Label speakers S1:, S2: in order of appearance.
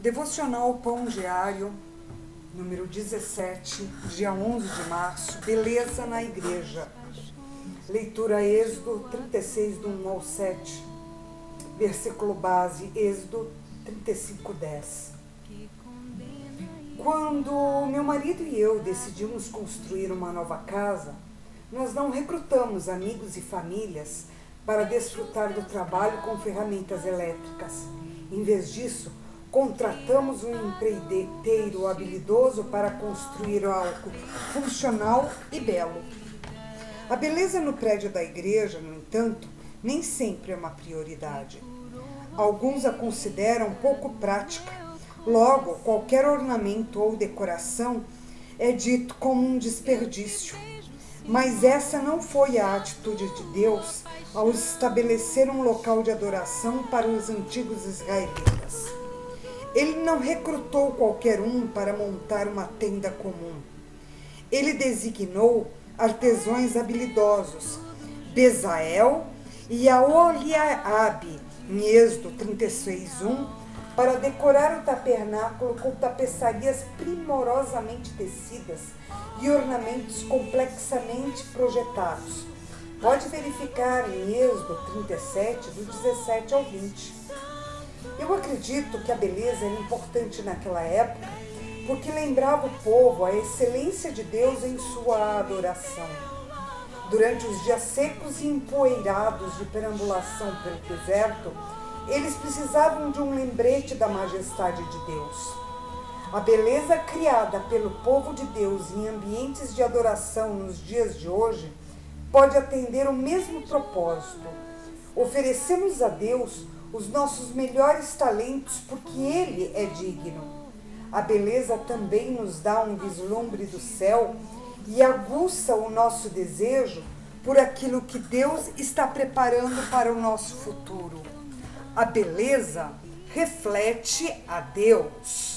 S1: Devocional Pão Diário, número 17, dia 11 de março, Beleza na Igreja. Leitura Êxodo 36, do 1 ao 7. Versículo base, Êxodo 35, 10. Quando meu marido e eu decidimos construir uma nova casa, nós não recrutamos amigos e famílias para desfrutar do trabalho com ferramentas elétricas. Em vez disso, contratamos um empreiteiro habilidoso para construir algo funcional e belo. A beleza no prédio da igreja, no entanto, nem sempre é uma prioridade. Alguns a consideram pouco prática. Logo, qualquer ornamento ou decoração é dito como um desperdício. Mas essa não foi a atitude de Deus ao estabelecer um local de adoração para os antigos israelitas. Ele não recrutou qualquer um para montar uma tenda comum. Ele designou artesãos habilidosos, Bezael e Aoliabe, em Êxodo 36:1, para decorar o tabernáculo com tapeçarias primorosamente tecidas e ornamentos complexamente projetados. Pode verificar em Êxodo 37, do 17 ao 20. Eu acredito que a beleza era importante naquela época porque lembrava o povo a excelência de Deus em sua adoração. Durante os dias secos e empoeirados de perambulação pelo deserto, eles precisavam de um lembrete da majestade de Deus. A beleza criada pelo povo de Deus em ambientes de adoração nos dias de hoje pode atender o mesmo propósito. Oferecemos a Deus os nossos melhores talentos porque Ele é digno. A beleza também nos dá um vislumbre do céu e aguça o nosso desejo por aquilo que Deus está preparando para o nosso futuro. A beleza reflete a Deus.